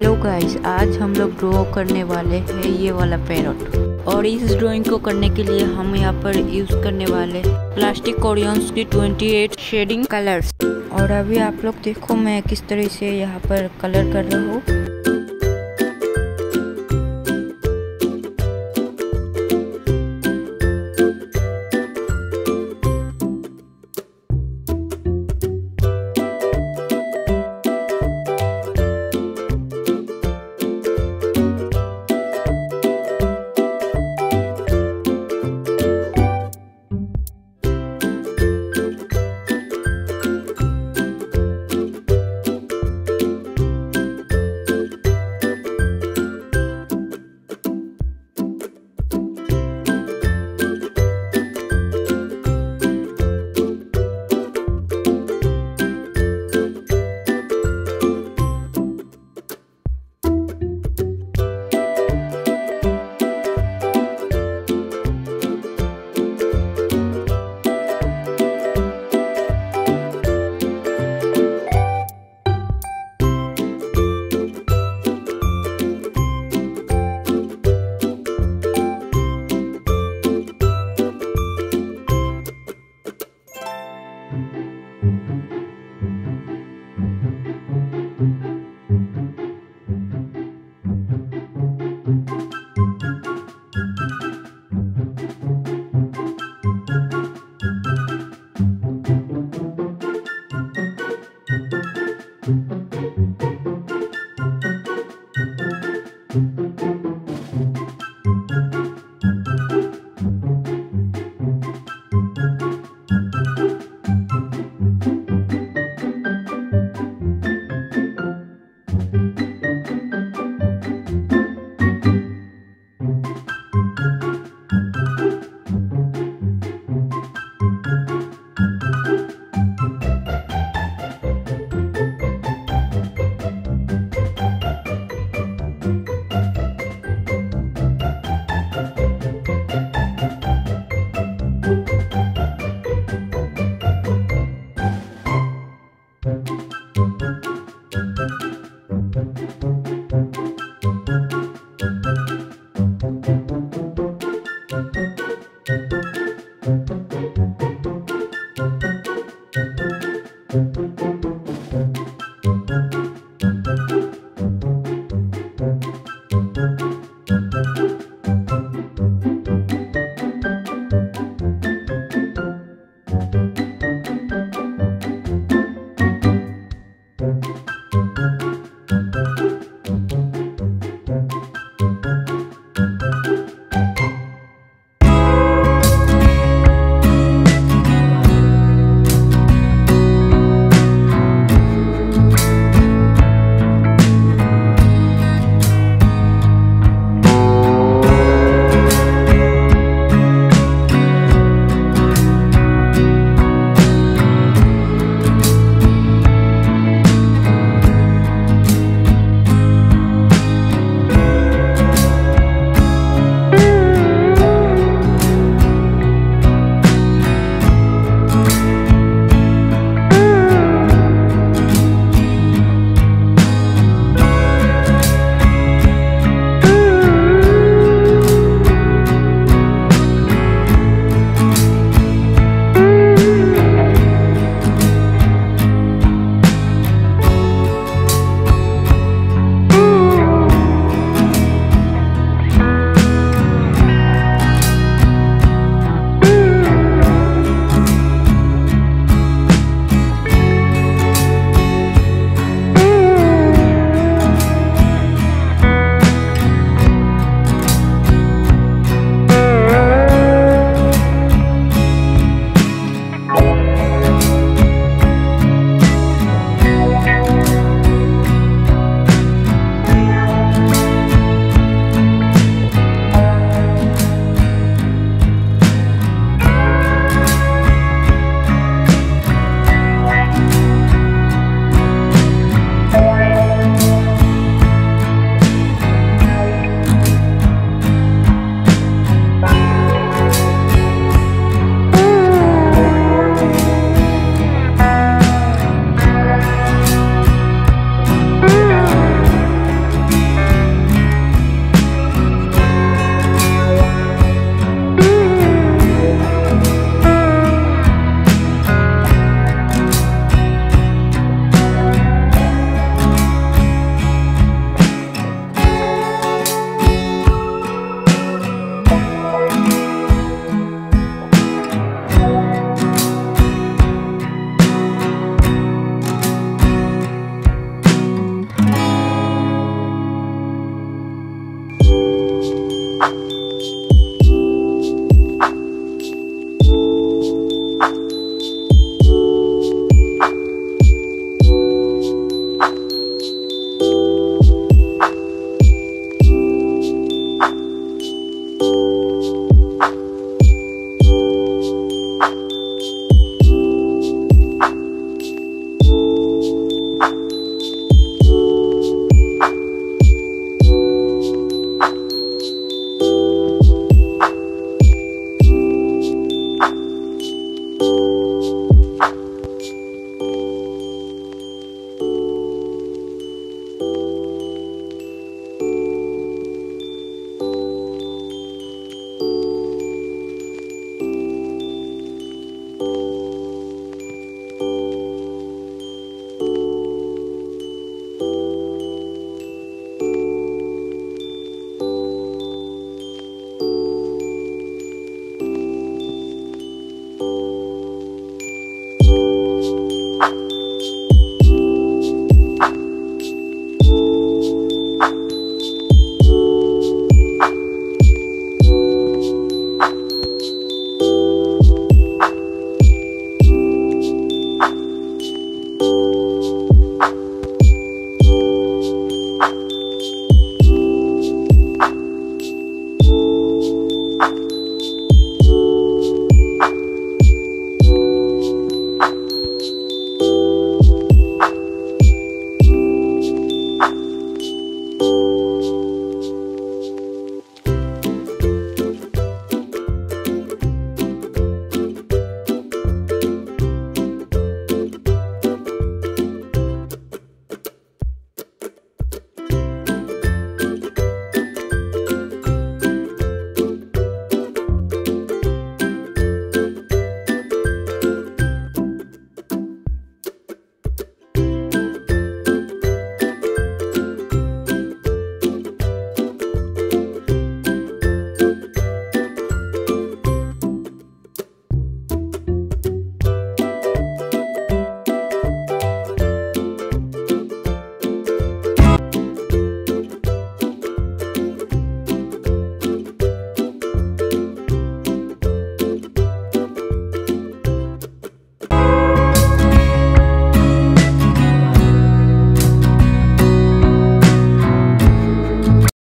Hello guys आज हम लोग ड्रॉ करने वाले हैं ये वाला पैरट और इस ड्राइंग को करने के लिए हम यहाँ पर यूज़ करने वाले प्लास्टिक कोरियंस की 28 शेडिंग कलर्स और अभी आप लोग देखो मैं किस तरह से यहाँ पर कलर कर रहा हूँ.